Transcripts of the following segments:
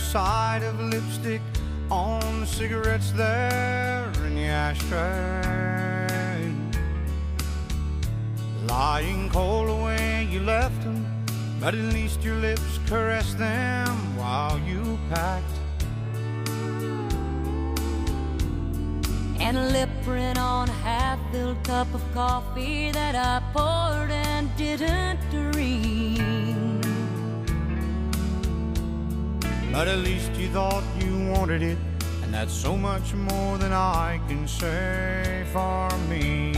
sight of lipstick on the cigarettes there in the ashtray. Lying cold away, you left them, but at least your lips caressed them while you packed. And a lip print on a half-filled cup of coffee that I poured and didn't drink. But at least you thought you wanted it, and that's so much more than I can say for me.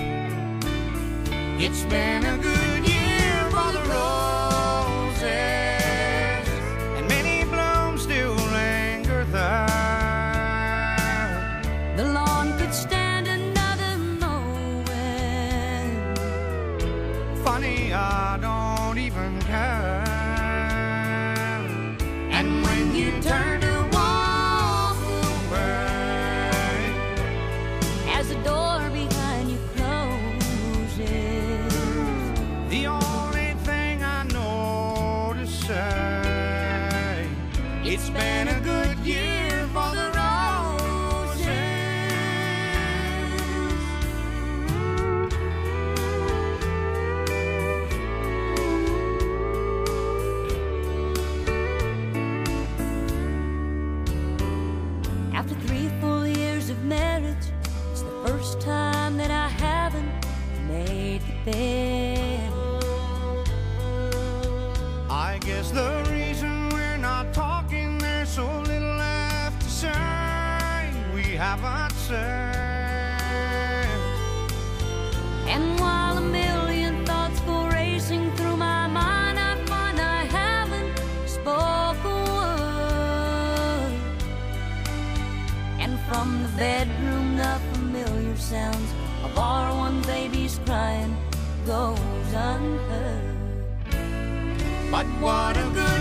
It's been a good year for the roses, and many blooms still linger there. The lawn could stand another moment. Funny, I don't even care. The only thing I know to say, it's been a good year for the roses. after three full years of marriage, it's the first time that I haven't made the bed. Guess the reason we're not talking, there's so little left to say. We haven't said. And while a million thoughts go racing through my mind, I find I haven't spoke a word. And from the bedroom, the familiar sounds of our one baby's crying goes unheard. But what a good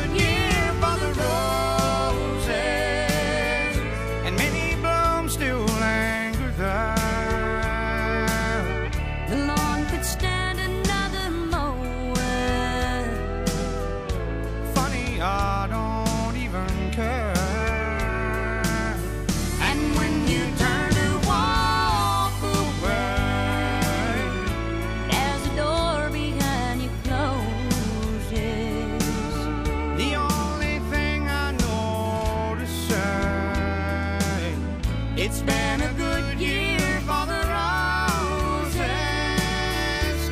It's been a good year for the roses.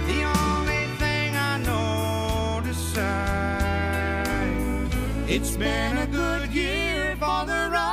The only thing I know to say, it's been a good year for the roses.